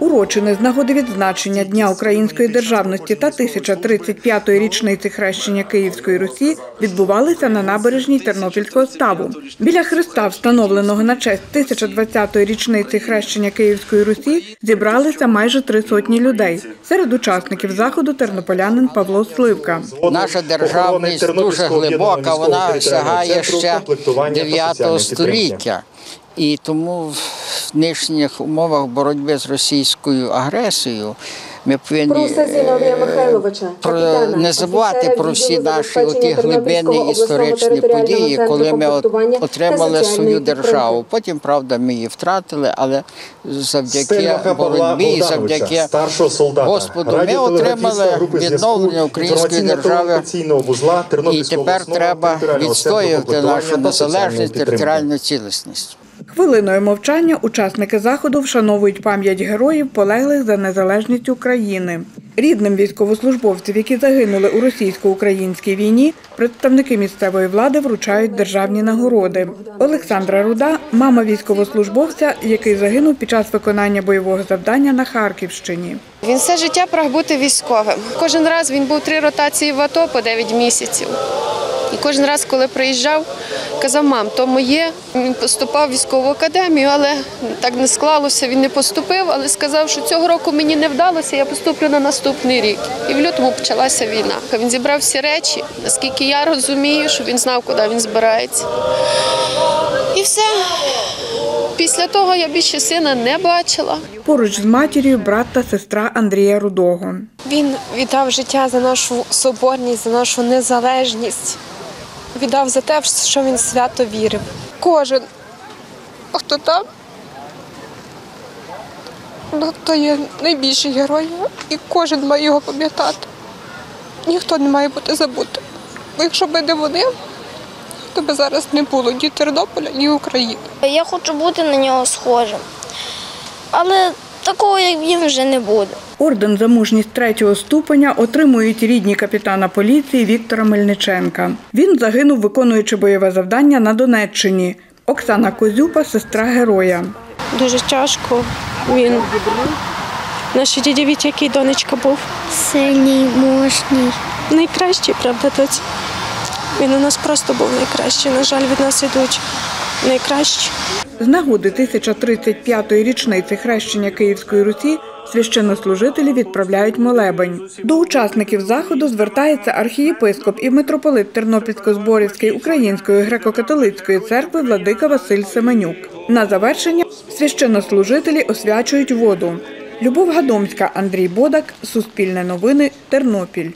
Урочини з нагоди відзначення Дня української державності та 1035-ї річниці хрещення Київської Русі відбувалися на набережній Тернопільського ставу. Біля хреста, встановленого на честь 1020-ї річниці хрещення Київської Русі, зібралися майже три сотні людей. Серед учасників заходу тернополянин Павло Сливка. Наша державність дуже глибока, вона сягає ще 9 століття. І тому в нинішніх умовах боротьби з російською агресією ми повинні про не забувати про всі наші оті глибинні історичні події, коли ми от отримали свою державу. Потім, правда, ми її втратили, але завдяки боротьбі, завдяки Господу, ми отримали відновлення української держави. І тепер треба відстоювати нашу незалежність, територіальну цілісність. Хвилиною мовчання учасники заходу вшановують пам'ять героїв, полеглих за незалежність України. Рідним військовослужбовців, які загинули у російсько-українській війні, представники місцевої влади вручають державні нагороди. Олександра Руда, мама військовослужбовця, який загинув під час виконання бойового завдання на Харківщині. Він все життя прагнув бути військовим. Кожен раз він був три ротації в АТО по 9 місяців. І кожен раз, коли приїжджав, казав, мам, то моє. Він поступав в військову академію, але так не склалося, він не поступив, але сказав, що цього року мені не вдалося, я поступлю на наступний рік. І в лютому почалася війна. Він зібрав всі речі, наскільки я розумію, що він знав, куди він збирається. І все. Після того я більше сина не бачила. Поруч з матір'ю брат та сестра Андрія Рудого. Він віддав життя за нашу соборність, за нашу незалежність. Віддав за те, що він свято вірив. Кожен, хто там, ну, то є найбільший герой, і кожен має його пам'ятати. Ніхто не має бути забутим. Бо якщо б не вони, то би зараз не було ні Тернополя, ні України. Я хочу бути на нього схожим. Але такого, як він, вже не буде. Орден за мужність третього ступеня отримують рідні капітана поліції Віктора Мельниченка. Він загинув, виконуючи бойове завдання на Донеччині. Оксана Козюпа, сестра героя. Дуже тяжко. Він наші діді Вітя, який донечка був. Сильний, мощний. Найкращий, правда, доць? Він у нас просто був найкращий. На жаль, від нас ідуть найкращі. З нагоди 1035-ї річниці хрещення Київської Русі священнослужителі відправляють молебень. До учасників заходу звертається архієпископ і митрополит Тернопільсько-Зборівської Української греко-католицької церкви владика Василь Семенюк. На завершення священнослужителі освячують воду. Любов Гадомська, Андрій Бодак, Суспільне новини, Тернопіль.